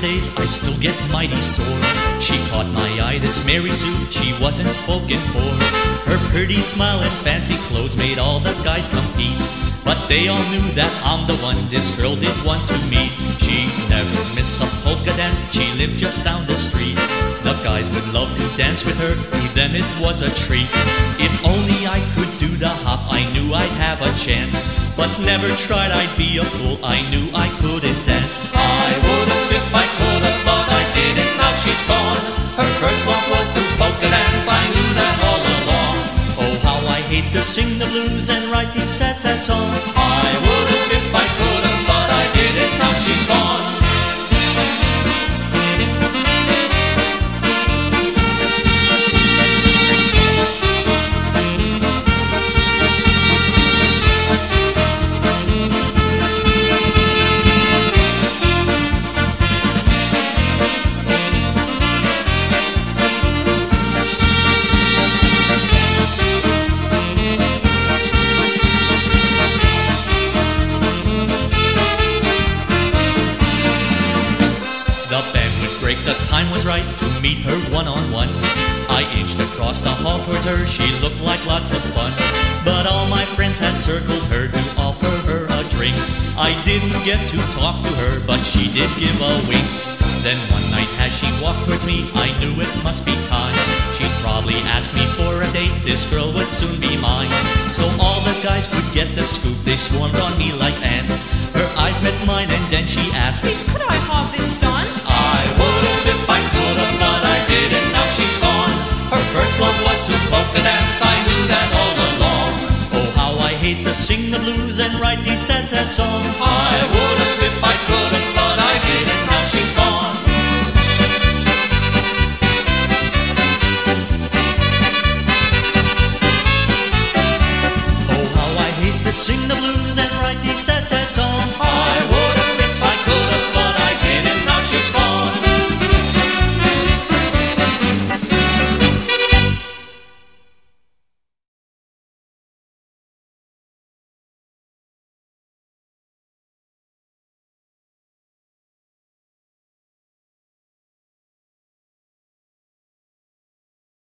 days I still get mighty sore. She caught my eye, this Mary Sue, she wasn't spoken for. Her pretty smile and fancy clothes made all the guys compete. But they all knew that I'm the one this girl did want to meet. She never missed a polka dance, she lived just down the street. The guys would love to dance with her, to them it was a treat. If only I could do the hop, I knew I'd have a chance. But never tried, I'd be a fool, I knew I couldn't sing the blues and write these sad, sad songs. I would've if I could've, but I didn't, now she's gone. The time was right to meet her one on one. I inched across the hall towards her, she looked like lots of fun. But all my friends had circled her to offer her a drink. I didn't get to talk to her, but she did give a wink. Then one night as she walked towards me, I knew it must be time. She'd probably ask me for a date, this girl would soon be mine. So all the guys could get the scoop, they swarmed on me like ants. Her eyes met mine and then she asked, Please, could I have this love was to polka dance, I knew that all along. Oh, how I hate to sing the blues and write these sad, sad songs. I would have if I could have, but I didn't, now she's gone. Oh, how I hate to sing the blues and write these sad, sad songs. I would